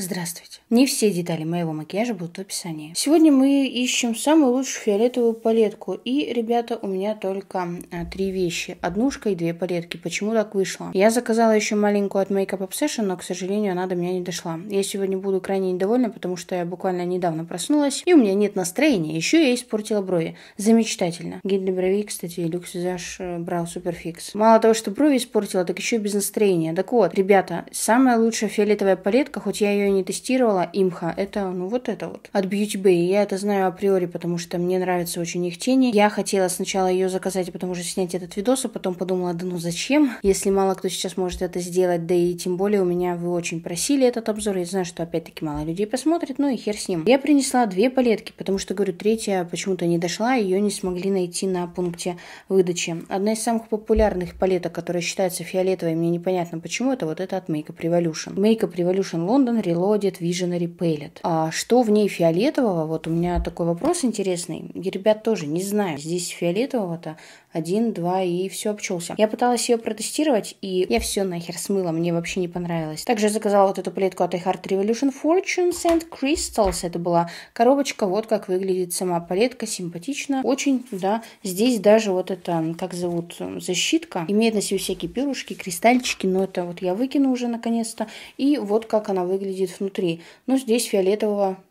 Здравствуйте. Не все детали моего макияжа будут в описании. Сегодня мы ищем самую лучшую фиолетовую палетку. И, ребята, у меня только а, три вещи. Однушка и две палетки. Почему так вышло? Я заказала еще маленькую от Makeup Obsession, но, к сожалению, она до меня не дошла. Я сегодня буду крайне недовольна, потому что я буквально недавно проснулась, и у меня нет настроения. Еще я испортила брови. Замечательно. Гель для бровей, кстати, Люкс Визаж э, брал Суперфикс. Мало того, что брови испортила, так еще и без настроения. Так вот, ребята, самая лучшая фиолетовая палетка, хоть я ее не тестировала, имха, это, ну, вот это вот. От Beauty Bay. Я это знаю априори, потому что мне нравятся очень их тени. Я хотела сначала ее заказать, потому что снять этот видос, а потом подумала, да ну зачем, если мало кто сейчас может это сделать, да и тем более у меня вы очень просили этот обзор, я знаю, что опять-таки мало людей посмотрит, ну и хер с ним. Я принесла две палетки, потому что, говорю, третья почему-то не дошла, ее не смогли найти на пункте выдачи. Одна из самых популярных палеток, которая считается фиолетовой, мне непонятно почему, это вот это от Makeup Revolution. Makeup Revolution London Reloaded Visionary Palette. А что в ней фиолетового? Вот у меня такой вопрос интересный. И ребят тоже не знаю. Здесь фиолетового-то один, два и все обчелся. Я пыталась ее протестировать, и я все нахер смыла, мне вообще не понравилось. Также заказала вот эту палетку от iHeart Revolution Fortunes and Crystals. Это была коробочка, вот как выглядит сама палетка, симпатично. Очень, да. Здесь даже вот это, как зовут, защитка. Имеет на себе всякие пирушки, кристальчики, но это вот я выкину уже наконец-то. И вот как она выглядит внутри. Но здесь фиолетового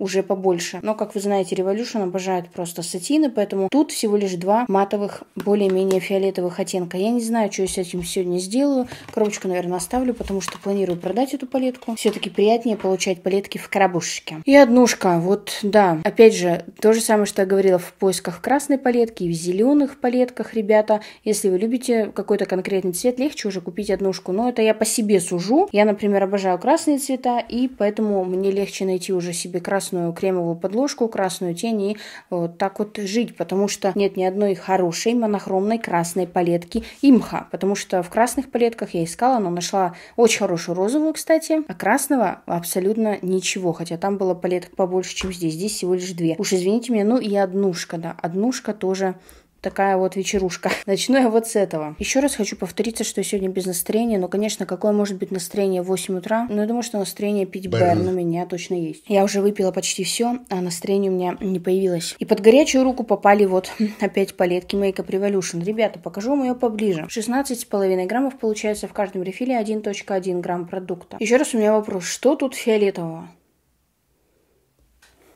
уже побольше. Но, как вы знаете, Revolution обожает просто сатины, поэтому тут всего лишь два матовых, более-менее фиолетовых оттенка. Я не знаю, что я с этим сегодня сделаю. Коробочку, наверное, оставлю, потому что планирую продать эту палетку. Все-таки приятнее получать палетки в коробушечке. И однушка. Вот, да. Опять же, то же самое, что я говорила в поисках красной палетки и в зеленых палетках, ребята. Если вы любите какой-то конкретный цвет, легче уже купить однушку. Но это я по себе сужу. Я, например, обожаю красные цвета, и поэтому мне легче найти уже себе красную красную кремовую подложку, красную тень и вот так вот жить, потому что нет ни одной хорошей монохромной красной палетки имха, потому что в красных палетках я искала, но нашла очень хорошую розовую, кстати, а красного абсолютно ничего, хотя там было палеток побольше, чем здесь, здесь всего лишь две. Уж извините меня, ну и однушка, да, однушка тоже такая вот вечерушка. Начну я вот с этого. Еще раз хочу повториться, что я сегодня без настроения. Но, конечно, какое может быть настроение в 8 утра? Ну, я думаю, что настроение пить Берн у меня точно есть. Я уже выпила почти все, а настроение у меня не появилось. И под горячую руку попали вот опять палетки Makeup Revolution. Ребята, покажу вам ее поближе. 16,5 граммов получается в каждом рефиле 1.1 грамм продукта. Еще раз у меня вопрос. Что тут фиолетового?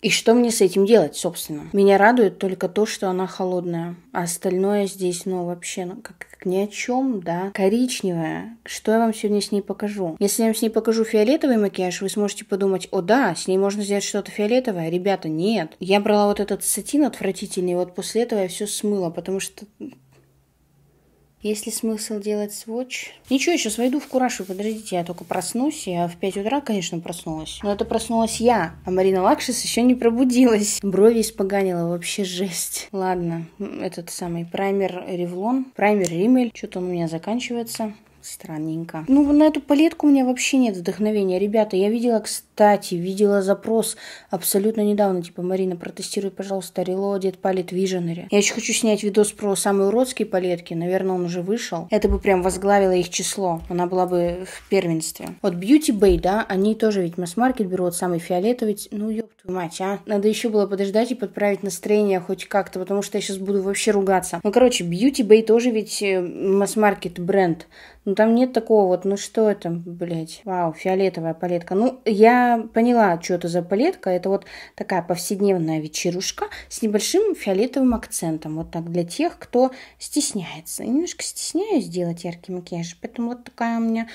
И что мне с этим делать, собственно? Меня радует только то, что она холодная. А остальное здесь, ну, вообще, ну, как, ни о чем, да. Коричневая. Что я вам сегодня с ней покажу? Если я вам с ней покажу фиолетовый макияж, вы сможете подумать, о да, с ней можно сделать что-то фиолетовое. Ребята, нет. Я брала вот этот сатин отвратительный, вот после этого я все смыла, потому что есть ли смысл делать сводч? Ничего, сейчас войду в кураж, и подождите, я только проснусь. Я в 5 утра, конечно, проснулась. Но это проснулась я, а Марина Лакшис еще не пробудилась. Брови испоганила, вообще жесть. Ладно, этот самый праймер Ревлон, праймер Римель. Что-то он у меня заканчивается. Странненько. Ну, на эту палетку у меня вообще нет вдохновения. Ребята, я видела, кстати, видела запрос абсолютно недавно. Типа, Марина, протестируй, пожалуйста, Reloaded Palette Visionary. Я еще хочу снять видос про самые уродские палетки. Наверное, он уже вышел. Это бы прям возглавило их число. Она была бы в первенстве. Вот Beauty Bay, да, они тоже ведь масс-маркет берут самый фиолетовый. Ну, ёб твою мать, а. Надо еще было подождать и подправить настроение хоть как-то, потому что я сейчас буду вообще ругаться. Ну, короче, Beauty Bay тоже ведь э, масс-маркет бренд. Ну, там нет такого вот, ну что это, блядь, вау, фиолетовая палетка. Ну, я поняла, что это за палетка. Это вот такая повседневная вечерушка с небольшим фиолетовым акцентом. Вот так для тех, кто стесняется. Немножко стесняюсь делать яркий макияж, поэтому вот такая у меня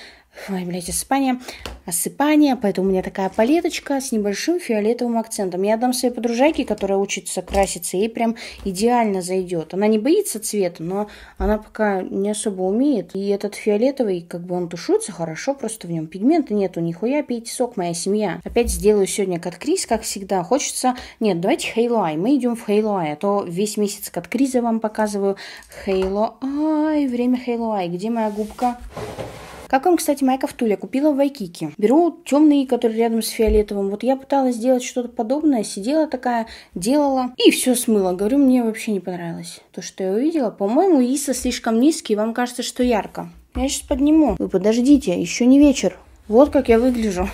Ой, блядь, осыпание. Осыпание, поэтому у меня такая палеточка с небольшим фиолетовым акцентом. Я дам своей подружайке, которая учится краситься, ей прям идеально зайдет. Она не боится цвета, но она пока не особо умеет. И этот фиолетовый, как бы он тушуется хорошо, просто в нем пигмента нету, нихуя пейте сок, моя семья. Опять сделаю сегодня кат криз, как всегда. Хочется... Нет, давайте Eye. Мы идем в Eye, а то весь месяц кат криза вам показываю. Eye, время Eye. Где моя губка? Как вам, кстати, майка в туле? Купила в Вайкике. Беру темный, который рядом с фиолетовым. Вот я пыталась сделать что-то подобное, сидела такая, делала и все смыла. Говорю, мне вообще не понравилось то, что я увидела. По-моему, Иса слишком низкий, вам кажется, что ярко. Я сейчас подниму. Вы подождите, еще не вечер. Вот как я выгляжу.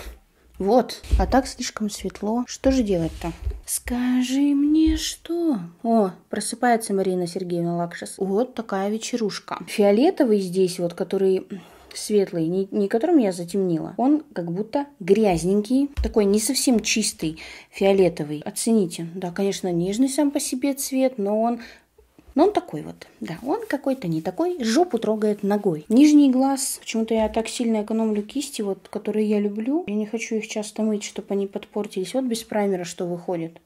Вот. А так слишком светло. Что же делать-то? Скажи мне что? О, просыпается Марина Сергеевна Лакшас. Вот такая вечерушка. Фиолетовый здесь вот, который светлый, не, не которым я затемнила, он как будто грязненький, такой не совсем чистый, фиолетовый. Оцените. Да, конечно, нежный сам по себе цвет, но он но он такой вот, да, он какой-то не такой, жопу трогает ногой. Нижний глаз, почему-то я так сильно экономлю кисти, вот, которые я люблю. Я не хочу их часто мыть, чтобы они подпортились. Вот без праймера что выходит.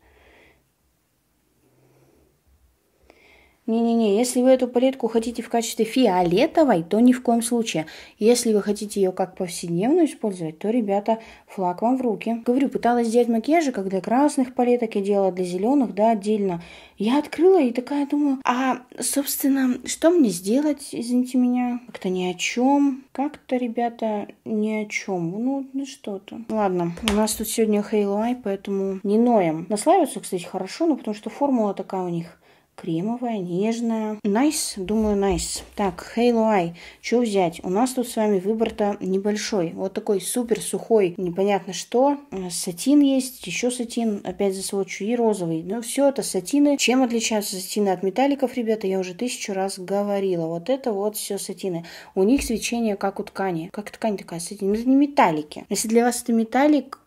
Не-не-не, если вы эту палетку хотите в качестве фиолетовой, то ни в коем случае. Если вы хотите ее как повседневную использовать, то, ребята, флаг вам в руки. Говорю, пыталась сделать макияжи, как для красных палеток я делала, для зеленых, да, отдельно. Я открыла и такая думаю, а, собственно, что мне сделать, извините меня? Как-то ни о чем. Как-то, ребята, ни о чем. Ну, ну что-то. Ладно, у нас тут сегодня Eye, поэтому не ноем. Наслаиваются, кстати, хорошо, но потому что формула такая у них кремовая, нежная. Nice, думаю. Nice. Так, Halo Eye. Что взять? У нас тут с вами выбор-то небольшой. Вот такой супер сухой, непонятно что. Сатин есть, еще сатин, опять засвочу, и розовый. Но все это сатины. Чем отличаются сатины от металликов, ребята, я уже тысячу раз говорила. Вот это вот все сатины. У них свечение как у ткани. Как ткань такая сатин. Это не металлики. Если для вас это металлик,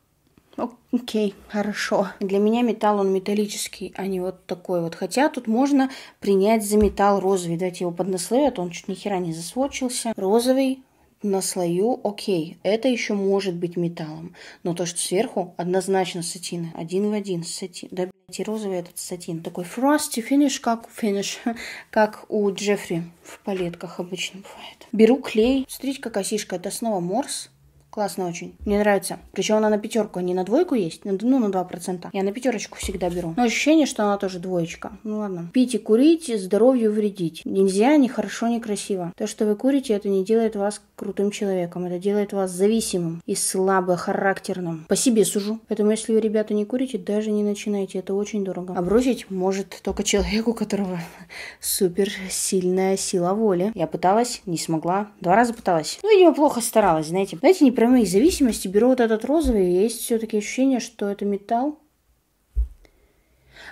Окей, хорошо. Для меня металл, он металлический, а не вот такой вот. Хотя тут можно принять за металл розовый. Дайте его поднаслою, а он чуть ни хера не засвочился. Розовый на слою, окей, это еще может быть металлом. Но то, что сверху, однозначно сатины. Один в один сатин. Да, блядь, и розовый этот сатин. Такой frosty finish, как финиш, как у Джеффри в палетках обычно бывает. Беру клей. Смотрите, какая сишка. Это снова морс. Классно очень. Мне нравится. Причем она на пятерку, а не на двойку есть. Ну, на 2%. Я на пятерочку всегда беру. Но ощущение, что она тоже двоечка. Ну ладно. Пить и курить, здоровью вредить. Нельзя ни хорошо, ни красиво. То, что вы курите, это не делает вас крутым человеком. Это делает вас зависимым и слабохарактерным. По себе сужу. Поэтому, если вы, ребята, не курите, даже не начинайте. Это очень дорого. А бросить может только человеку, у которого супер сильная сила воли. Я пыталась, не смогла. Два раза пыталась. Ну, видимо, плохо старалась, знаете. Знаете, не прямые зависимости беру вот этот розовый, есть все-таки ощущение, что это металл.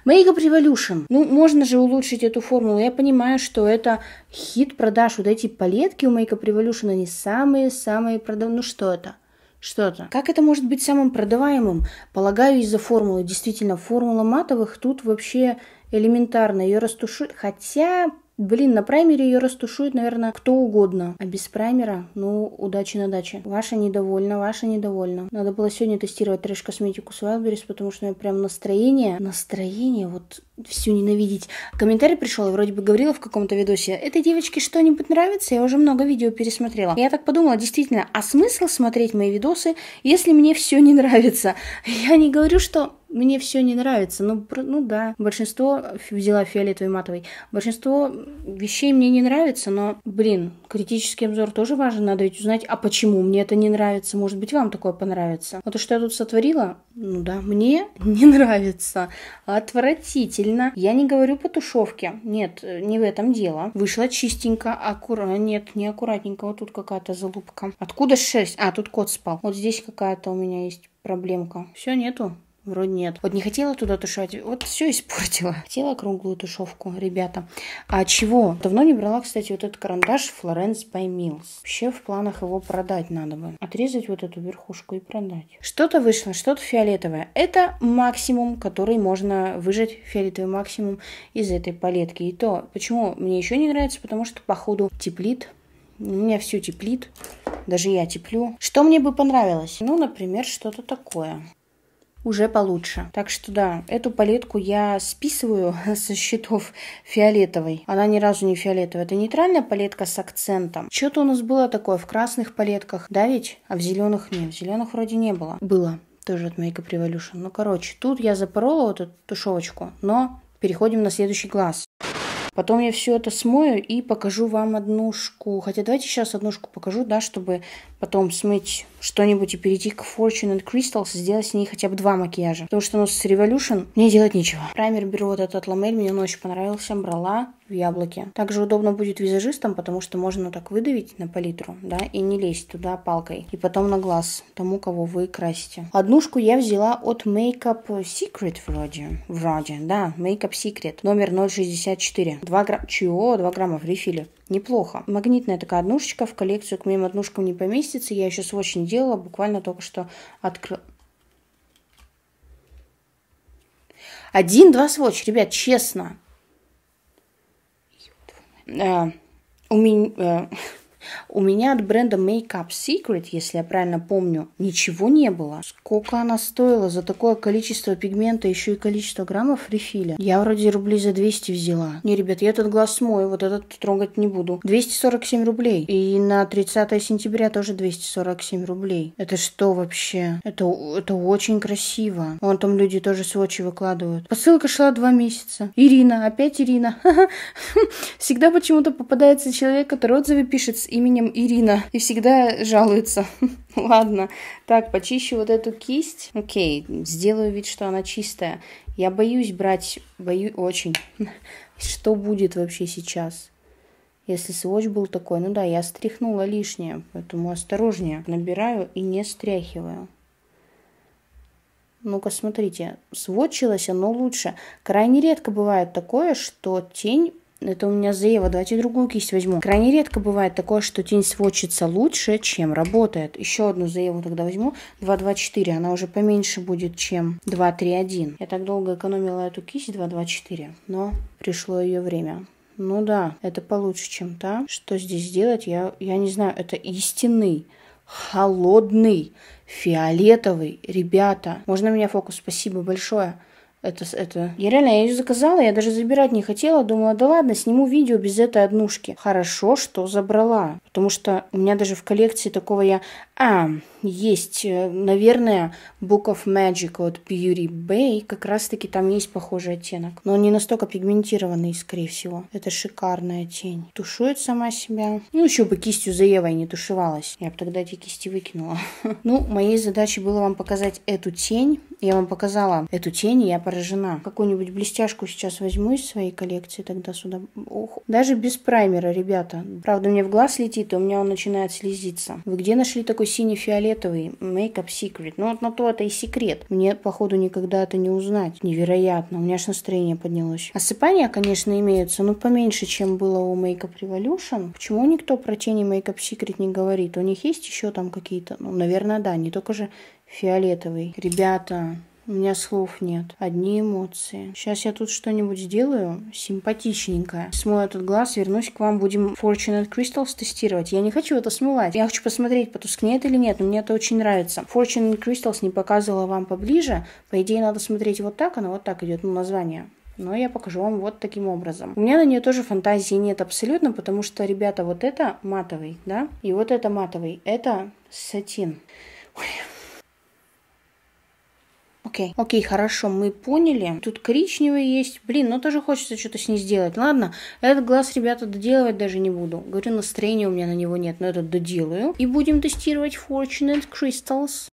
Makeup Revolution. Ну, можно же улучшить эту формулу. Я понимаю, что это хит продаж. Вот эти палетки у Makeup Revolution, они самые-самые продаваемые. Ну, что это? Что это? Как это может быть самым продаваемым? Полагаю, из-за формулы. Действительно, формула матовых тут вообще элементарно. Ее растушуют. Хотя Блин, на праймере ее растушует, наверное, кто угодно. А без праймера, ну, удачи на даче. Ваша недовольна, ваша недовольна. Надо было сегодня тестировать трэш-косметику с Wildberries, потому что у меня прям настроение, настроение вот всю ненавидеть. Комментарий пришел, я вроде бы говорила в каком-то видосе, этой девочке что-нибудь нравится? Я уже много видео пересмотрела. Я так подумала, действительно, а смысл смотреть мои видосы, если мне все не нравится? Я не говорю, что мне все не нравится. Ну, ну да, большинство взяла фиолетовый матовый. Большинство вещей мне не нравится, но, блин, критический обзор тоже важен. Надо ведь узнать, а почему мне это не нравится. Может быть, вам такое понравится. А то, что я тут сотворила, ну да, мне не нравится. Отвратительно. Я не говорю по тушевке. Нет, не в этом дело. Вышло чистенько, аккуратно. Нет, не аккуратненько. Вот тут какая-то залупка. Откуда шесть? А, тут кот спал. Вот здесь какая-то у меня есть проблемка. Все, нету. Вроде нет. Вот не хотела туда тушевать, вот все испортила. Хотела круглую тушевку, ребята. А чего? Давно не брала, кстати, вот этот карандаш Florence by Mills. Вообще в планах его продать надо бы. Отрезать вот эту верхушку и продать. Что-то вышло, что-то фиолетовое. Это максимум, который можно выжать, фиолетовый максимум из этой палетки. И то, почему мне еще не нравится, потому что походу теплит. У меня все теплит. Даже я теплю. Что мне бы понравилось? Ну, например, что-то такое уже получше. Так что да, эту палетку я списываю со счетов фиолетовой. Она ни разу не фиолетовая. Это нейтральная палетка с акцентом. Что-то у нас было такое в красных палетках, да ведь? А в зеленых нет. В зеленых вроде не было. Было. Тоже от Makeup Revolution. Ну, короче, тут я запорола вот эту тушевочку, но переходим на следующий глаз. Потом я все это смою и покажу вам однушку. Хотя давайте сейчас однушку покажу, да, чтобы потом смыть что-нибудь и перейти к Fortune and Crystals, сделать с ней хотя бы два макияжа. Потому что ну, с Revolution мне делать нечего. Праймер беру вот этот ламель, мне он очень понравился. Брала в яблоке. Также удобно будет визажистам, потому что можно так выдавить на палитру, да, и не лезть туда палкой. И потом на глаз тому, кого вы красите. Однушку я взяла от Makeup Secret вроде. Вроде, да, Makeup Secret. Номер 064. 2 грамма. Чего? 2 грамма в рефиле. Неплохо. Магнитная такая однушечка в коллекцию к моим однушкам не поместится. Я еще сводч не делала, буквально только что открыла. Один-два сводч, ребят, честно. Э, у меня... У меня от бренда Makeup Secret, если я правильно помню, ничего не было. Сколько она стоила за такое количество пигмента, еще и количество граммов рефиля? Я вроде рублей за 200 взяла. Не, ребят, я этот глаз смою, вот этот трогать не буду. 247 рублей. И на 30 сентября тоже 247 рублей. Это что вообще? Это, это очень красиво. Вон там люди тоже сводчи выкладывают. Посылка шла два месяца. Ирина, опять Ирина. Всегда почему-то попадается человек, который отзывы пишет с именем Ирина и всегда жалуется. Ладно, так, почищу вот эту кисть. Окей, сделаю вид, что она чистая. Я боюсь брать, боюсь очень. Что будет вообще сейчас? Если сводч был такой, ну да, я стряхнула лишнее, поэтому осторожнее. Набираю и не стряхиваю. Ну-ка, смотрите, сводчилось оно лучше. Крайне редко бывает такое, что тень это у меня Зеева. Давайте другую кисть возьму. Крайне редко бывает такое, что тень сводчится лучше, чем работает. Еще одну Зееву тогда возьму. 224. Она уже поменьше будет, чем 231. Я так долго экономила эту кисть 224, но пришло ее время. Ну да, это получше, чем та. Что здесь делать, я, я не знаю. Это истинный, холодный, фиолетовый. Ребята, можно меня фокус? Спасибо большое. Это, это... Я реально, я ее заказала, я даже забирать не хотела. Думала, да ладно, сниму видео без этой однушки. Хорошо, что забрала. Потому что у меня даже в коллекции такого я... А, есть, э, наверное, Book of Magic от Beauty Bay. Как раз-таки там есть похожий оттенок. Но он не настолько пигментированный, скорее всего. Это шикарная тень. Тушует сама себя. Ну, еще бы кистью за Евой не тушевалась. Я бы тогда эти кисти выкинула. Ну, моей задачей было вам показать эту тень. Я вам показала эту тень, и я поражена. Какую-нибудь блестяшку сейчас возьму из своей коллекции, тогда сюда... Ох. Даже без праймера, ребята. Правда, мне в глаз летит, и у меня он начинает слезиться. Вы где нашли такой синий-фиолетовый Makeup Secret? Ну, вот на то это и секрет. Мне, походу, никогда это не узнать. Невероятно. У меня аж настроение поднялось. Осыпания, конечно, имеются, но поменьше, чем было у Makeup Revolution. Почему никто про тени Makeup Secret не говорит? У них есть еще там какие-то... Ну, наверное, да. Не только же фиолетовый. Ребята, у меня слов нет. Одни эмоции. Сейчас я тут что-нибудь сделаю симпатичненькое. Смою этот глаз, вернусь к вам, будем Fortunate Crystals тестировать. Я не хочу это смывать. Я хочу посмотреть, потускнеет или нет, но мне это очень нравится. Fortunate Crystals не показывала вам поближе. По идее, надо смотреть вот так, она вот так идет, ну, название. Но я покажу вам вот таким образом. У меня на нее тоже фантазии нет абсолютно, потому что, ребята, вот это матовый, да, и вот это матовый, это сатин. Ой, Окей. Окей, хорошо, мы поняли. Тут коричневый есть. Блин, ну тоже хочется что-то с ней сделать. Ладно, этот глаз, ребята, доделывать даже не буду. Говорю, настроения у меня на него нет, но этот доделаю. И будем тестировать Fortunate Crystals.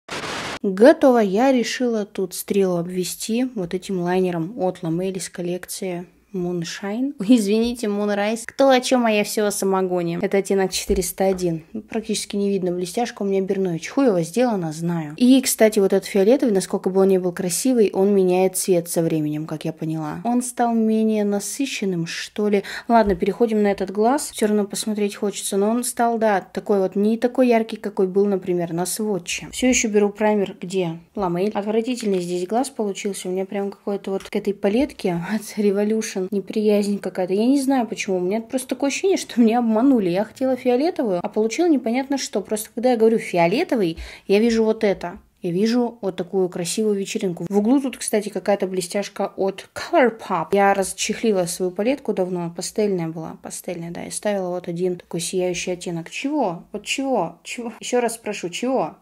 Готово. Я решила тут стрелу обвести вот этим лайнером от Ламели с коллекции Moonshine. Извините, Moonrise. Кто о чем, а я все о самогоне. Это оттенок 401. Практически не видно блестяшка у меня Бернович. Хуево сделано, знаю. И, кстати, вот этот фиолетовый, насколько бы он ни был красивый, он меняет цвет со временем, как я поняла. Он стал менее насыщенным, что ли. Ладно, переходим на этот глаз. Все равно посмотреть хочется. Но он стал, да, такой вот не такой яркий, какой был, например, на сводче. Все еще беру праймер где? Ламель. Отвратительный здесь глаз получился. У меня прям какой-то вот к этой палетке от Revolution неприязнь какая-то. Я не знаю почему. У меня просто такое ощущение, что меня обманули. Я хотела фиолетовую, а получила непонятно что. Просто когда я говорю фиолетовый, я вижу вот это. Я вижу вот такую красивую вечеринку. В углу тут, кстати, какая-то блестяшка от Colourpop. Я расчехлила свою палетку давно. Пастельная была. Пастельная, да. И ставила вот один такой сияющий оттенок. Чего? Вот чего? Чего? Еще раз спрошу, чего?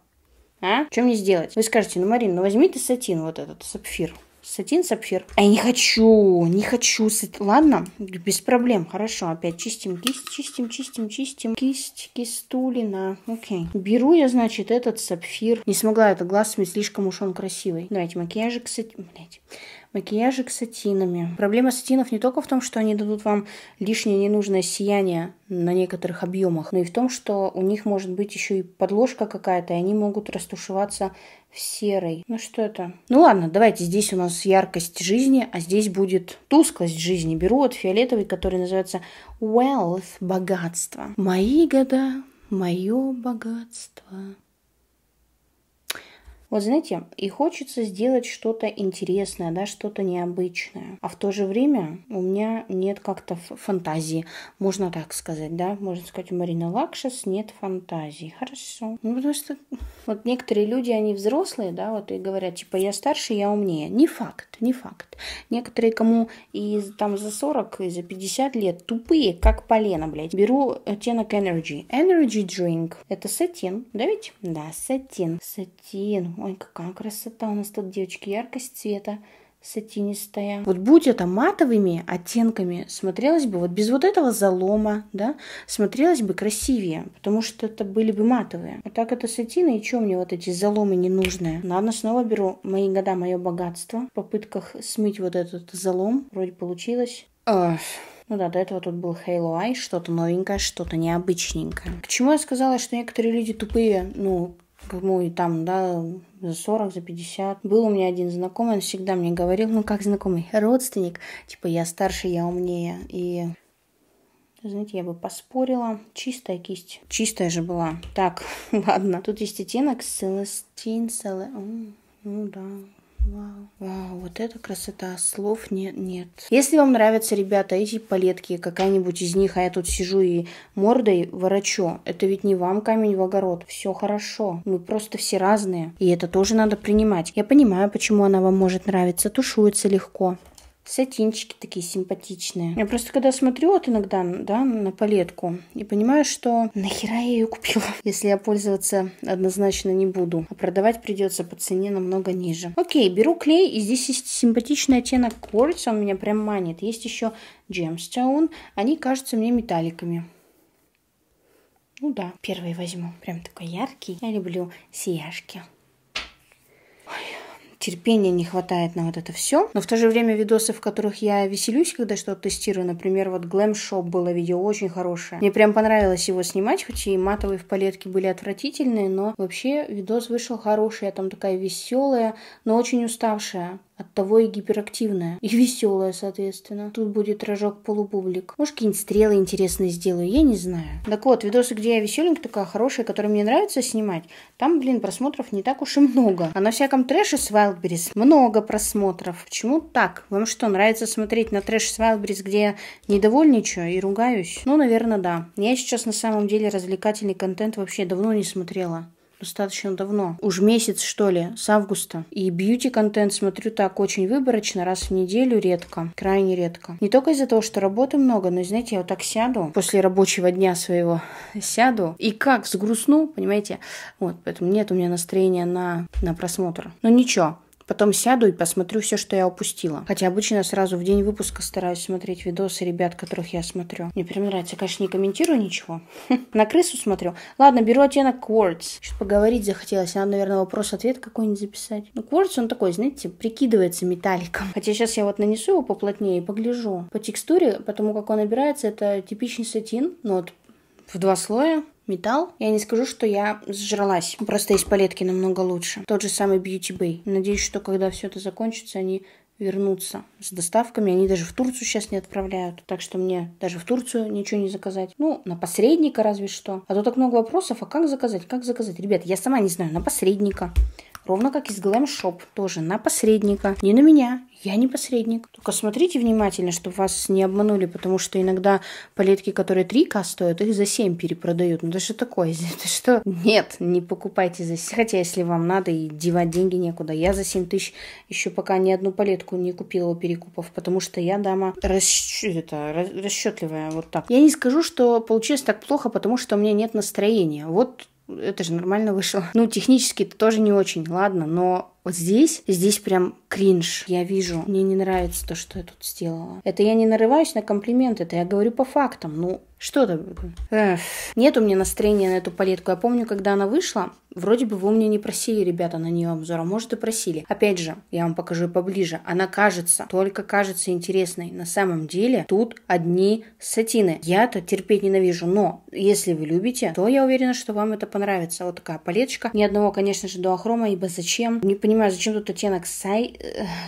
А? Что мне сделать? Вы скажете, ну, Марин, ну возьми ты сатин вот этот, сапфир. Сатин, сапфир. А я не хочу, не хочу. Ладно, без проблем. Хорошо, опять чистим кисть, чистим, чистим, чистим. Кисть, кистулина. Окей. Беру я, значит, этот сапфир. Не смогла это глаз слишком уж он красивый. Давайте макияжик, кстати. Блять. Макияжик с сатинами. Проблема сатинов не только в том, что они дадут вам лишнее ненужное сияние на некоторых объемах, но и в том, что у них может быть еще и подложка какая-то, и они могут растушеваться серой. Ну что это? Ну ладно, давайте, здесь у нас яркость жизни, а здесь будет тусклость жизни. Беру вот фиолетовый, который называется Wealth, богатство. Мои года, мое богатство. Вот знаете, и хочется сделать что-то интересное, да, что-то необычное. А в то же время у меня нет как-то фантазии, можно так сказать, да, можно сказать, у Марины Лакшас нет фантазии. Хорошо. Ну, потому что вот некоторые люди, они взрослые, да, вот и говорят, типа, я старше, я умнее. Не факт, не факт. Некоторые, кому и там за 40, и за 50 лет, тупые, как полено, блядь. Беру оттенок Energy. Energy Drink. Это сатин, да ведь? Да, сатин. Сатин. Ой, какая красота у нас тут, девочки, яркость цвета сатинистая. Вот будь это матовыми оттенками, смотрелось бы вот без вот этого залома, да, смотрелось бы красивее, потому что это были бы матовые. А так это сатины, и что мне вот эти заломы ненужные? Ладно, снова беру мои года, мое богатство в попытках смыть вот этот залом. Вроде получилось. Ах. Ну да, до этого тут был Halo Eye, что-то новенькое, что-то необычненькое. К чему я сказала, что некоторые люди тупые, ну, кому и там, да, за 40, за 50. Был у меня один знакомый, он всегда мне говорил, ну как знакомый, родственник, типа я старше, я умнее. И знаете, я бы поспорила. Чистая кисть. Чистая же была. Так, ладно. Тут есть оттенок Celestine. Cele... Ну да, Вау, вот это красота, слов нет, нет. Если вам нравятся, ребята, эти палетки, какая-нибудь из них, а я тут сижу и мордой ворочу, это ведь не вам камень в огород, все хорошо, мы просто все разные, и это тоже надо принимать. Я понимаю, почему она вам может нравиться, тушуется легко, Сатинчики такие симпатичные. Я просто когда смотрю вот иногда, да, на палетку и понимаю, что нахера я ее купила, если я пользоваться однозначно не буду. А продавать придется по цене намного ниже. Окей, беру клей, и здесь есть симпатичный оттенок Quartz, он меня прям манит. Есть еще Gemstone, они кажутся мне металликами. Ну да, первый возьму. Прям такой яркий. Я люблю сияшки терпения не хватает на вот это все. Но в то же время видосы, в которых я веселюсь, когда что-то тестирую, например, вот Glam Shop было видео очень хорошее. Мне прям понравилось его снимать, хоть и матовые в палетке были отвратительные, но вообще видос вышел хороший. Я там такая веселая, но очень уставшая. От того и гиперактивная. И веселая, соответственно. Тут будет рожок полубублик. Может, какие-нибудь стрелы интересные сделаю, я не знаю. Так вот, видосы, где я веселенькая, такая хорошая, которые мне нравится снимать, там, блин, просмотров не так уж и много. А на всяком трэше с Wildberries много просмотров. Почему так? Вам что, нравится смотреть на трэш с Wildberries, где я недовольничаю и ругаюсь? Ну, наверное, да. Я сейчас на самом деле развлекательный контент вообще давно не смотрела достаточно давно. Уж месяц, что ли, с августа. И бьюти-контент смотрю так очень выборочно, раз в неделю редко, крайне редко. Не только из-за того, что работы много, но, знаете, я вот так сяду после рабочего дня своего, сяду и как сгрустну, понимаете? Вот, поэтому нет у меня настроения на, на просмотр. Но ничего, Потом сяду и посмотрю все, что я упустила. Хотя обычно сразу в день выпуска стараюсь смотреть видосы ребят, которых я смотрю. Мне прям нравится. Конечно, не комментирую ничего. На крысу смотрю. Ладно, беру оттенок Quartz. Что поговорить захотелось. Надо, наверное, вопрос-ответ какой-нибудь записать. Ну, Quartz, он такой, знаете, прикидывается металликом. Хотя сейчас я вот нанесу его поплотнее и погляжу. По текстуре, потому как он набирается, это типичный сатин. Ну, вот в два слоя металл. Я не скажу, что я сжралась. Просто из палетки намного лучше. Тот же самый Beauty Bay. Надеюсь, что когда все это закончится, они вернутся с доставками. Они даже в Турцию сейчас не отправляют. Так что мне даже в Турцию ничего не заказать. Ну, на посредника разве что. А то так много вопросов. А как заказать? Как заказать? Ребят, я сама не знаю. На посредника. Ровно как и с Glam Shop. Тоже на посредника. Не на меня. Я не посредник. Только смотрите внимательно, чтобы вас не обманули, потому что иногда палетки, которые 3К стоят, их за 7 перепродают. Ну, это что такое? Это что? Нет, не покупайте за 7. Хотя, если вам надо и девать деньги некуда. Я за 7 тысяч еще пока ни одну палетку не купила у перекупов, потому что я дама расч... это, расчетливая вот так. Я не скажу, что получилось так плохо, потому что у меня нет настроения. Вот это же нормально вышло. Ну, технически это тоже не очень, ладно, но Вот здесь, здесь прям кринж. Я вижу. Мне не нравится то, что я тут сделала. Это я не нарываюсь на комплименты, это я говорю по фактам. Ну, что-то... Нет у меня настроения на эту палетку. Я помню, когда она вышла, вроде бы вы у меня не просили, ребята, на нее обзор, а может и просили. Опять же, я вам покажу поближе. Она кажется, только кажется интересной. На самом деле тут одни сатины. Я-то терпеть ненавижу, но если вы любите, то я уверена, что вам это понравится. Вот такая палеточка. Ни одного, конечно же, дуохрома, ибо зачем? Не понимаю, зачем тут оттенок сай...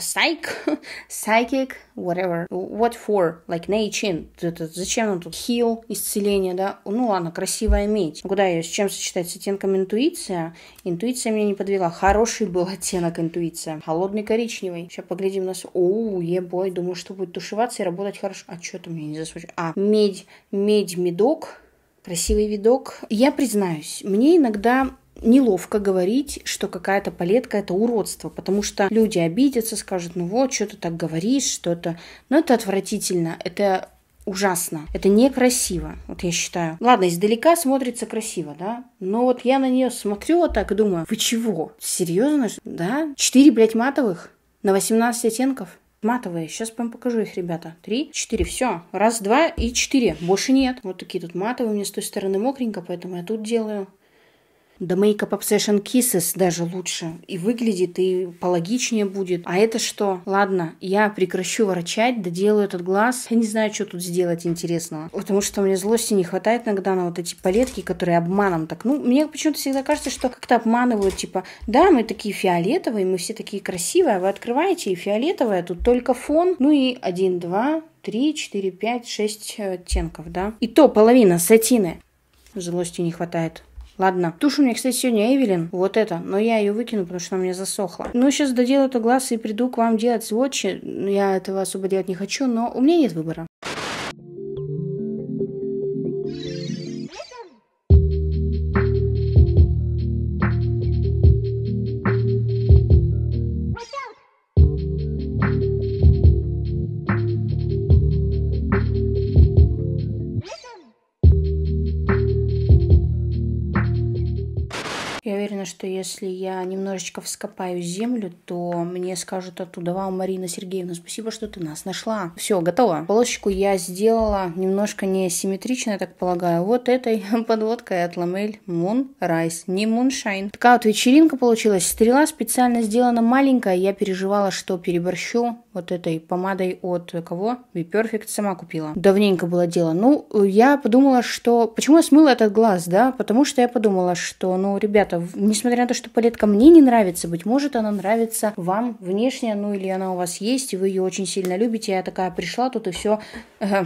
Сайк? Psychic? Whatever. What for? Like Neichin. Это зачем он тут? Heal исцеление, да, ну ладно, красивая медь. Куда ее, с чем сочетать? С оттенком интуиция? Интуиция меня не подвела. Хороший был оттенок интуиция. Холодный коричневый. Сейчас поглядим на... Оу, ебой, думаю, что будет тушеваться и работать хорошо. А что то мне не засвечивает? А, медь, медь, медок. Красивый видок. Я признаюсь, мне иногда неловко говорить, что какая-то палетка это уродство, потому что люди обидятся, скажут, ну вот, что ты так говоришь, что это... Но это отвратительно. Это ужасно. Это некрасиво, вот я считаю. Ладно, издалека смотрится красиво, да? Но вот я на нее смотрю вот так и думаю, вы чего? Серьезно? Да? Четыре, блядь, матовых? На 18 оттенков? Матовые. Сейчас вам покажу их, ребята. Три, четыре. Все. Раз, два и четыре. Больше нет. Вот такие тут матовые. У меня с той стороны мокренько, поэтому я тут делаю. Да Makeup Obsession Kisses даже лучше. И выглядит, и пологичнее будет. А это что? Ладно, я прекращу ворчать, доделаю этот глаз. Я не знаю, что тут сделать интересного. Потому что мне злости не хватает иногда на вот эти палетки, которые обманом так. Ну, мне почему-то всегда кажется, что как-то обманывают. Типа, да, мы такие фиолетовые, мы все такие красивые, а вы открываете и фиолетовая, тут только фон. Ну и один, два, три, четыре, пять, шесть оттенков, да. И то половина сатины. Злости не хватает. Ладно. Тушь у меня, кстати, сегодня Эвелин. Вот это. Но я ее выкину, потому что она мне засохла. Ну, сейчас доделаю это глаз и приду к вам делать сводчи. Я этого особо делать не хочу, но у меня нет выбора. Что если я немножечко вскопаю землю, то мне скажут оттуда, вам, Марина Сергеевна, спасибо, что ты нас нашла. Все, готово. Полосочку я сделала немножко не симметрично, я так полагаю, вот этой подводкой от Ламель Moon Rise, не Moonshine. Такая вот вечеринка получилась. Стрела специально сделана маленькая, я переживала, что переборщу вот этой помадой от кого? Be Perfect сама купила. Давненько было дело. Ну, я подумала, что... Почему я смыла этот глаз, да? Потому что я подумала, что, ну, ребята, палетка, несмотря на то, что палетка мне не нравится, быть может, она нравится вам внешне, ну или она у вас есть, и вы ее очень сильно любите. Я такая пришла тут и все э,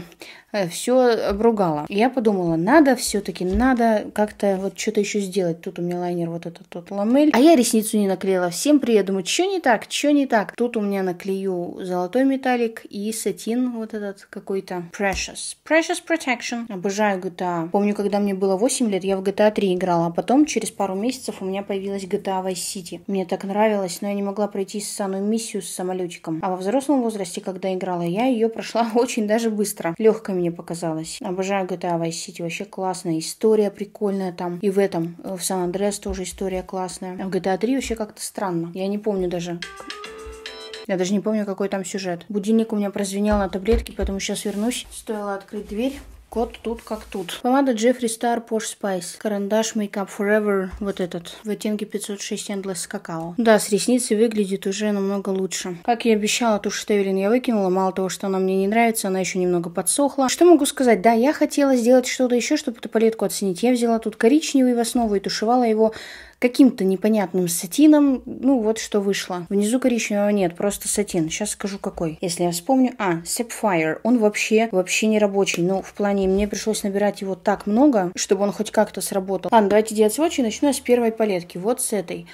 все обругала. Я подумала, надо все-таки, надо как-то вот что-то еще сделать. Тут у меня лайнер вот этот вот ламель. А я ресницу не наклеила. Всем привет. Думаю, что не так, что не так. Тут у меня наклею золотой металлик и сатин вот этот какой-то Precious. Precious Protection. Обожаю GTA. Помню, когда мне было 8 лет, я в GTA 3 играла, а потом через пару месяцев у меня появилась GTA Vice City. Мне так нравилось, но я не могла пройти самую миссию с самолетиком. А во взрослом возрасте, когда играла, я ее прошла очень даже быстро. Легкая мне показалось. Обожаю GTA Vice City, вообще классная. История прикольная там. И в этом, в Сан Андреас тоже история классная. А в GTA 3 вообще как-то странно. Я не помню даже. Я даже не помню, какой там сюжет. Будильник у меня прозвенел на таблетке, поэтому сейчас вернусь. Стоило открыть дверь. Кот тут как тут. Помада Джеффри Стар Posh Spice. Карандаш Makeup Forever. Вот этот. В оттенке 506 Endless какао. Да, с ресницей выглядит уже намного лучше. Как и обещала, тушь Тевелин я выкинула. Мало того, что она мне не нравится, она еще немного подсохла. Что могу сказать? Да, я хотела сделать что-то еще, чтобы эту палетку оценить. Я взяла тут коричневый в основу и тушевала его каким-то непонятным сатином. Ну, вот что вышло. Внизу коричневого нет, просто сатин. Сейчас скажу какой. Если я вспомню. А, Sapphire. Он вообще, вообще не рабочий. Но в плане мне пришлось набирать его так много, чтобы он хоть как-то сработал. Ладно, давайте делать сводчи. Начну я с первой палетки. Вот с этой.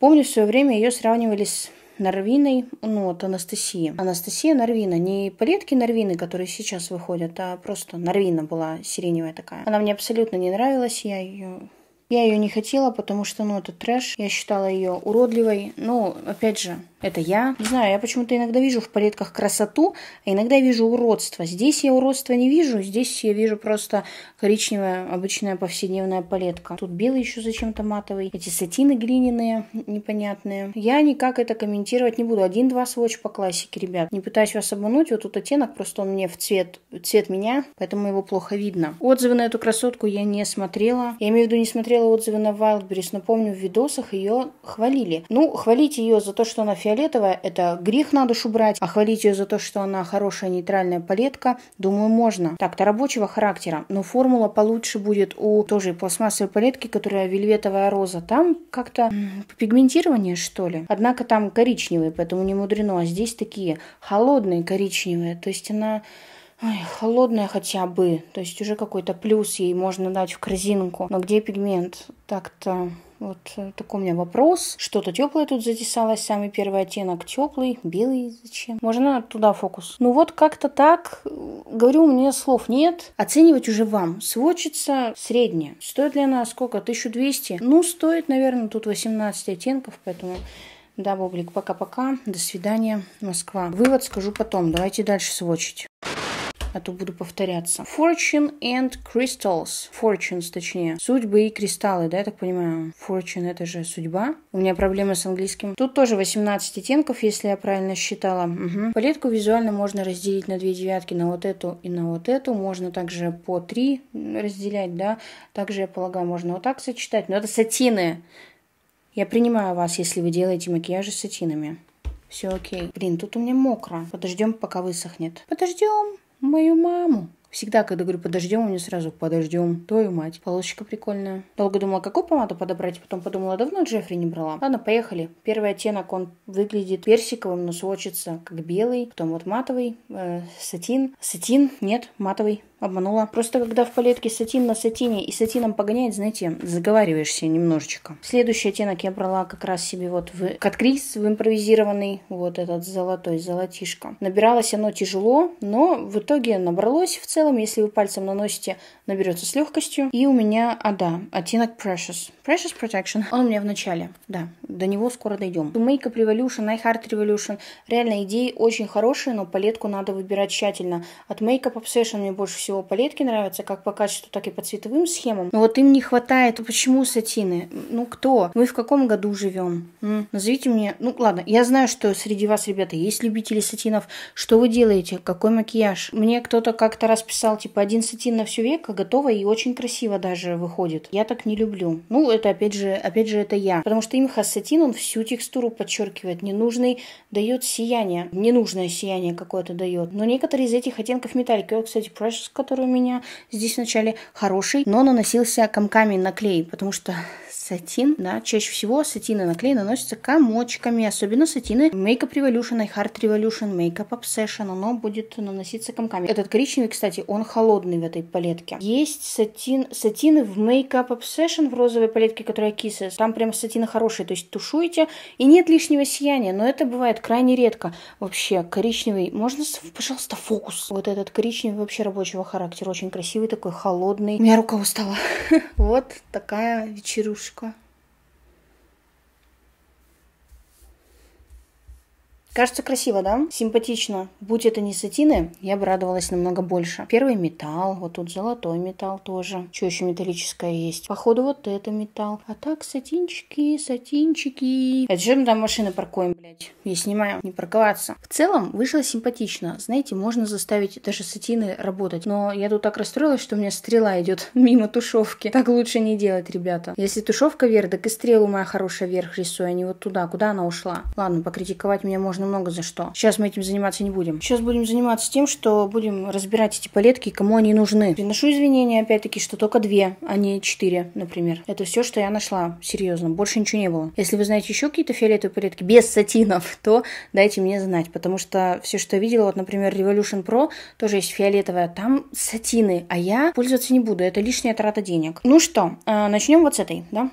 Помню, в свое время ее сравнивали с Норвиной, ну вот Анастасии. Анастасия Норвина, не палетки Норвины, которые сейчас выходят, а просто Норвина была сиреневая такая. Она мне абсолютно не нравилась, я ее я ее не хотела, потому что, ну, это трэш. Я считала ее уродливой. Ну, опять же, Это я. Не знаю, я почему-то иногда вижу в палетках красоту, а иногда вижу уродство. Здесь я уродства не вижу, здесь я вижу просто коричневая обычная повседневная палетка. Тут белый еще зачем-то матовый. Эти сатины глиняные, непонятные. Я никак это комментировать не буду. Один-два сводч по классике, ребят. Не пытаюсь вас обмануть, вот тут оттенок, просто он мне в цвет, цвет меня, поэтому его плохо видно. Отзывы на эту красотку я не смотрела. Я имею в виду, не смотрела отзывы на Wildberries, но помню в видосах ее хвалили. Ну, хвалить ее за то, что она фиолетовая, это грех на душу брать, а хвалить ее за то, что она хорошая нейтральная палетка, думаю, можно. Так-то рабочего характера, но формула получше будет у тоже пластмассовой палетки, которая вельветовая роза. Там как-то пигментирование, что ли. Однако там коричневые, поэтому не мудрено. А здесь такие холодные коричневые. То есть она Ой, холодная хотя бы. То есть уже какой-то плюс ей можно дать в корзинку. Но где пигмент? Так-то вот э, такой у меня вопрос. Что-то теплое тут затесалось. Самый первый оттенок теплый. Белый зачем? Можно туда фокус. Ну вот как-то так. Говорю, у меня слов нет. Оценивать уже вам. Сводчица средняя. Стоит ли она сколько? 1200? Ну, стоит, наверное, тут 18 оттенков, поэтому... Да, Бублик, пока-пока. До свидания, Москва. Вывод скажу потом. Давайте дальше сводчить а то буду повторяться. Fortune and Crystals. Fortunes, точнее. Судьбы и кристаллы, да, я так понимаю. Fortune это же судьба. У меня проблемы с английским. Тут тоже 18 оттенков, если я правильно считала. Угу. Палетку визуально можно разделить на две девятки, на вот эту и на вот эту. Можно также по три разделять, да. Также, я полагаю, можно вот так сочетать. Но это сатины. Я принимаю вас, если вы делаете макияжи с сатинами. Все окей. Блин, тут у меня мокро. Подождем, пока высохнет. Подождем мою маму. Всегда, когда говорю подождем, у меня сразу подождем. Твою мать. Полосочка прикольная. Долго думала, какую помаду подобрать, потом подумала, давно Джеффри не брала. Ладно, поехали. Первый оттенок, он выглядит персиковым, но сводчится как белый. Потом вот матовый, э, сатин. Сатин, нет, матовый обманула. Просто когда в палетке сатин на сатине и сатином погоняет, знаете, заговариваешься немножечко. Следующий оттенок я брала как раз себе вот в каткрис, в импровизированный, вот этот золотой, золотишко. Набиралось оно тяжело, но в итоге набралось в целом, если вы пальцем наносите, наберется с легкостью. И у меня, а да, оттенок Precious. Precious Protection. Он у меня в начале, да, до него скоро дойдем. Makeup Revolution, I Heart Revolution. Реально идеи очень хорошие, но палетку надо выбирать тщательно. От Makeup Obsession мне больше всего палетки нравятся, как по качеству, так и по цветовым схемам. Но вот им не хватает. Почему сатины? Ну кто? Мы в каком году живем? М? Назовите мне. Ну ладно, я знаю, что среди вас, ребята, есть любители сатинов. Что вы делаете? Какой макияж? Мне кто-то как-то раз писал, типа, один сатин на всю века, готово и очень красиво даже выходит. Я так не люблю. Ну, это опять же, опять же, это я. Потому что имха сатин, он всю текстуру подчеркивает. Ненужный дает сияние. Ненужное сияние какое-то дает. Но некоторые из этих оттенков металлики. Вот, кстати, Precious который у меня здесь вначале хороший, но наносился комками на клей, потому что сатин, да, чаще всего сатины на клей наносятся комочками, особенно сатины Makeup Revolution и Heart Revolution, Makeup Obsession, оно будет наноситься комками. Этот коричневый, кстати, он холодный в этой палетке. Есть сатин, сатины в Makeup Obsession в розовой палетке, которая Kisses, там прям сатины хорошие, то есть тушуете, и нет лишнего сияния, но это бывает крайне редко. Вообще, коричневый, можно, пожалуйста, фокус? Вот этот коричневый вообще рабочего характера, очень красивый, такой холодный. У меня рука устала. Вот такая вечерушка. Точка. Кажется красиво, да? Симпатично. Будь это не сатины, я бы радовалась намного больше. Первый металл, вот тут золотой металл тоже. Что еще металлическое есть? Походу вот это металл. А так сатинчики, сатинчики. Же мы там машины паркуем, блядь. Я снимаю, не парковаться. В целом вышло симпатично. Знаете, можно заставить даже сатины работать. Но я тут так расстроилась, что у меня стрела идет мимо тушевки. Так лучше не делать, ребята. Если тушевка вверх, так и стрелу моя хорошая вверх рисую, а не вот туда. Куда она ушла? Ладно, покритиковать меня можно много за что. Сейчас мы этим заниматься не будем. Сейчас будем заниматься тем, что будем разбирать эти палетки, кому они нужны. Приношу извинения, опять-таки, что только две, а не четыре, например. Это все, что я нашла. Серьезно, больше ничего не было. Если вы знаете еще какие-то фиолетовые палетки без сатинов, то дайте мне знать, потому что все, что я видела, вот, например, Revolution Pro, тоже есть фиолетовая, там сатины, а я пользоваться не буду, это лишняя трата денег. Ну что, а, начнем вот с этой, да?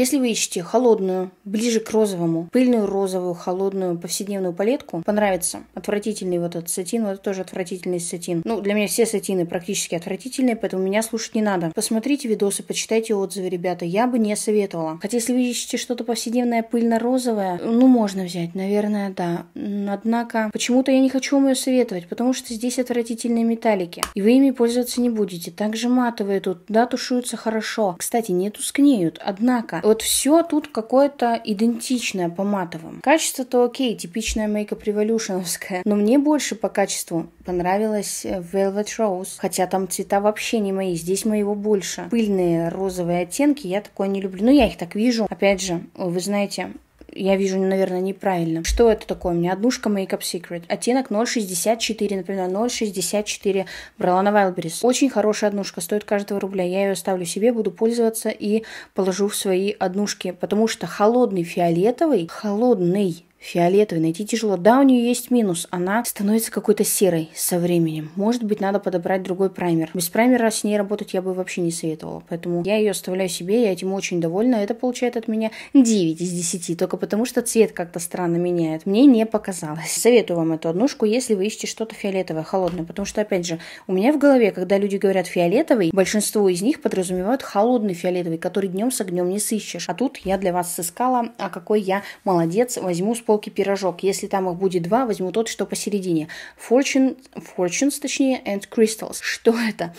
Если вы ищете холодную, ближе к розовому, пыльную розовую, холодную, повседневную палетку, понравится. Отвратительный вот этот сатин, вот это тоже отвратительный сатин. Ну, для меня все сатины практически отвратительные, поэтому меня слушать не надо. Посмотрите видосы, почитайте отзывы, ребята. Я бы не советовала. Хотя, если вы ищете что-то повседневное, пыльно-розовое, ну, можно взять, наверное, да. Однако, почему-то я не хочу вам ее советовать, потому что здесь отвратительные металлики. И вы ими пользоваться не будете. Также матовые тут, да, тушуются хорошо. Кстати, не тускнеют. Однако, вот все тут какое-то идентичное по матовым. Качество-то окей, типичное Makeup Revolutionовское. Но мне больше по качеству понравилось э, Velvet Rose. Хотя там цвета вообще не мои, здесь моего больше. Пыльные розовые оттенки, я такое не люблю. Ну, я их так вижу. Опять же, вы знаете, я вижу, наверное, неправильно. Что это такое? У меня однушка Makeup Secret. Оттенок 0,64, например, 0,64 брала на Wildberries. Очень хорошая однушка, стоит каждого рубля. Я ее оставлю себе, буду пользоваться и положу в свои однушки, потому что холодный фиолетовый, холодный фиолетовый найти тяжело. Да, у нее есть минус. Она становится какой-то серой со временем. Может быть, надо подобрать другой праймер. Без праймера с ней работать я бы вообще не советовала. Поэтому я ее оставляю себе, я этим очень довольна. Это получает от меня 9 из 10. Только потому, что цвет как-то странно меняет. Мне не показалось. Советую вам эту однушку, если вы ищете что-то фиолетовое, холодное. Потому что, опять же, у меня в голове, когда люди говорят фиолетовый, большинство из них подразумевают холодный фиолетовый, который днем с огнем не сыщешь. А тут я для вас сыскала, а какой я молодец, возьму с полки пирожок. Если там их будет два, возьму тот, что посередине. Fortune, fortunes, точнее, and crystals. Что это?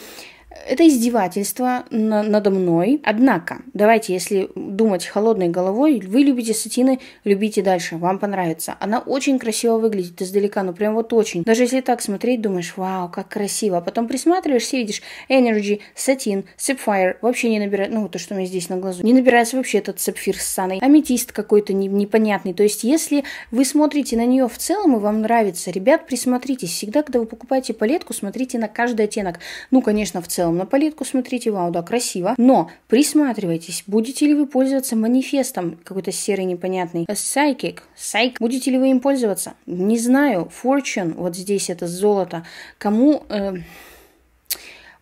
Это издевательство на, надо мной. Однако, давайте, если думать холодной головой, вы любите сатины, любите дальше, вам понравится. Она очень красиво выглядит издалека, ну прям вот очень. Даже если так смотреть, думаешь, вау, как красиво. А потом присматриваешься, видишь, Energy, сатин, Sapphire, вообще не набирает, ну то, что у меня здесь на глазу, не набирается вообще этот сапфир с саной. Аметист какой-то не, непонятный. То есть, если вы смотрите на нее в целом и вам нравится, ребят, присмотритесь. Всегда, когда вы покупаете палетку, смотрите на каждый оттенок. Ну, конечно, в целом целом на палитку смотрите, вау, да, красиво. Но присматривайтесь, будете ли вы пользоваться манифестом какой-то серый непонятный. Psychic, Psych, будете ли вы им пользоваться? Не знаю. Fortune, вот здесь это золото. Кому... Э,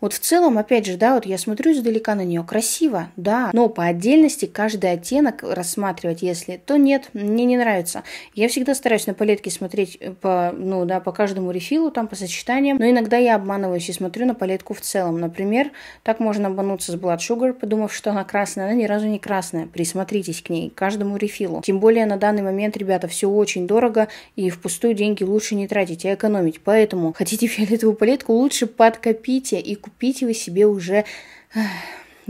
вот в целом, опять же, да, вот я смотрю издалека на нее, красиво, да, но по отдельности каждый оттенок рассматривать, если, то нет, мне не нравится. Я всегда стараюсь на палетке смотреть э, по, ну, да, по каждому рефилу, там, по сочетаниям, но иногда я обманываюсь и смотрю на палетку в целом. Например, так можно обмануться с Blood Sugar, подумав, что она красная, она ни разу не красная. Присмотритесь к ней, к каждому рефилу. Тем более на данный момент, ребята, все очень дорого, и впустую деньги лучше не тратить, а экономить. Поэтому хотите фиолетовую палетку, лучше подкопите и купите купите вы себе уже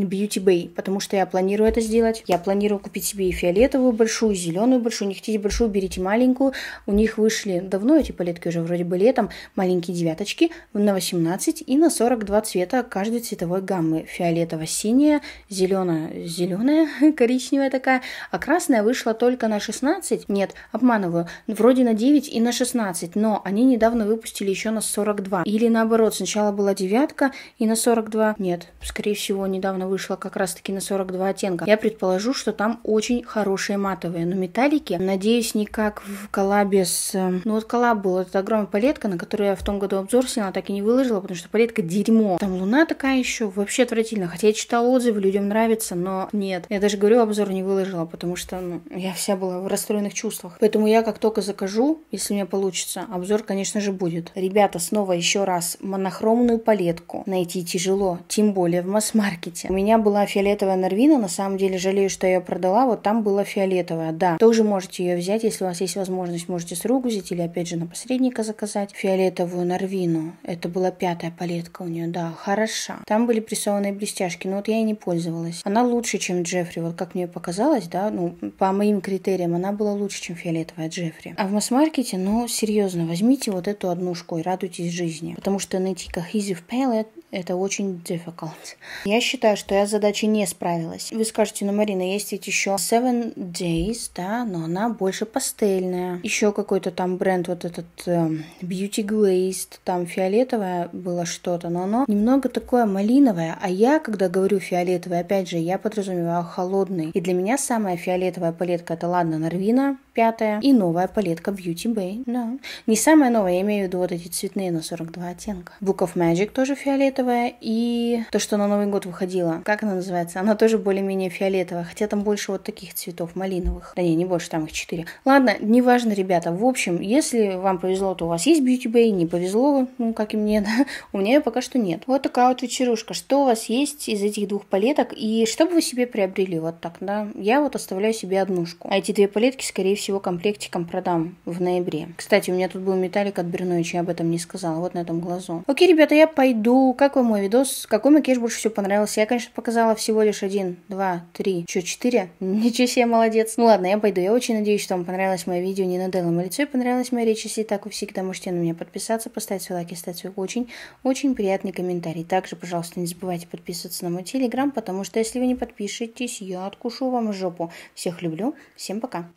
Beauty Bay, потому что я планирую это сделать. Я планирую купить себе и фиолетовую большую, и зеленую большую. Не хотите большую, берите маленькую. У них вышли давно эти палетки уже вроде бы летом. Маленькие девяточки на 18 и на 42 цвета каждой цветовой гаммы. Фиолетово-синяя, зеленая, зеленая, коричневая такая. А красная вышла только на 16. Нет, обманываю. Вроде на 9 и на 16. Но они недавно выпустили еще на 42. Или наоборот, сначала была девятка и на 42. Нет, скорее всего, недавно вышла как раз-таки на 42 оттенка. Я предположу, что там очень хорошие матовые, но металлики, надеюсь, не как в коллабе с... Э, ну вот коллаб был, это огромная палетка, на которую я в том году обзор сняла, так и не выложила, потому что палетка дерьмо. Там луна такая еще, вообще отвратительно. Хотя я читала отзывы, людям нравится, но нет. Я даже говорю, обзор не выложила, потому что ну, я вся была в расстроенных чувствах. Поэтому я как только закажу, если мне получится, обзор, конечно же, будет. Ребята, снова еще раз, монохромную палетку найти тяжело, тем более в масс-маркете. У меня была фиолетовая Норвина, на самом деле жалею, что я ее продала, вот там была фиолетовая, да. Тоже можете ее взять, если у вас есть возможность, можете с рук взять или опять же на посредника заказать. Фиолетовую Норвину, это была пятая палетка у нее, да, хороша. Там были прессованные блестяшки, но вот я и не пользовалась. Она лучше, чем Джеффри, вот как мне показалось, да, ну, по моим критериям, она была лучше, чем фиолетовая Джеффри. А в масс-маркете, ну, серьезно, возьмите вот эту однушку и радуйтесь жизни, потому что найти cohesive palette это очень difficult. Я считаю, что я с задачей не справилась. Вы скажете, ну, Марина, есть ведь еще Seven Days, да, но она больше пастельная. Еще какой-то там бренд, вот этот э, Beauty Glazed, там фиолетовое было что-то, но оно немного такое малиновое. А я, когда говорю фиолетовое, опять же, я подразумеваю холодный. И для меня самая фиолетовая палетка это, ладно, Норвина, 45 И новая палетка Beauty Bay. Да. Не самая новая, я имею в виду вот эти цветные на 42 оттенка. Book of Magic тоже фиолетовая. И то, что на Новый год выходила. Как она называется? Она тоже более-менее фиолетовая. Хотя там больше вот таких цветов малиновых. Да не, не больше, там их 4. Ладно, неважно, ребята. В общем, если вам повезло, то у вас есть Beauty Bay. Не повезло, ну, как и мне, да. У меня ее пока что нет. Вот такая вот вечерушка. Что у вас есть из этих двух палеток? И что бы вы себе приобрели? Вот так, да. Я вот оставляю себе однушку. А эти две палетки, скорее всего, комплектиком продам в ноябре. Кстати, у меня тут был металлик от Берновича, я об этом не сказала. Вот на этом глазу. Окей, ребята, я пойду. Как вам мой видос? Какой макияж больше всего понравился? Я, конечно, показала всего лишь один, два, три, что, четыре? Ничего себе, молодец. Ну ладно, я пойду. Я очень надеюсь, что вам понравилось мое видео не надело мое лицо и понравилась моя речь. Если так, вы всегда можете на меня подписаться, поставить свой лайк и стать свой очень, очень приятный комментарий. Также, пожалуйста, не забывайте подписываться на мой телеграм, потому что если вы не подпишетесь, я откушу вам жопу. Всех люблю. Всем пока.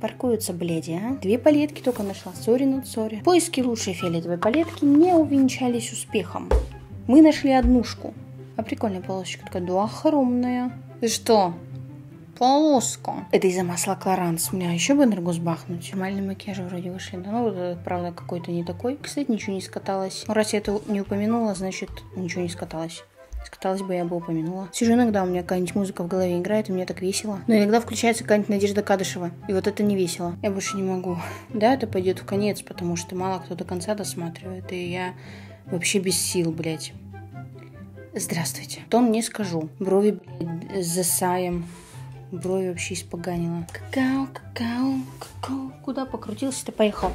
Паркуются бляди, а? Две палетки только нашла. Sorry not sorry. Поиски лучшей фиолетовой палетки не увенчались успехом. Мы нашли однушку. А прикольная полосочка такая, да, огромная. Ты что? Полоска. Это из-за масла Clarins. Меня еще бы энергос бахнуть. Нормальный макияж вроде вышел. Да, ну, вот, правда, какой-то не такой. Кстати, ничего не скаталось. Ну, раз я это не упомянула, значит, ничего не скаталось. Скаталась бы, я бы упомянула. Сижу иногда, у меня какая-нибудь музыка в голове играет, и мне так весело. Но иногда включается какая-нибудь Надежда Кадышева. И вот это не весело. Я больше не могу. Да, это пойдет в конец, потому что мало кто до конца досматривает. И я вообще без сил, блядь. Здравствуйте. Тон не скажу. Брови, блядь, засаем. Брови вообще испоганила. Какао, какао, какао. Куда покрутился-то поехал?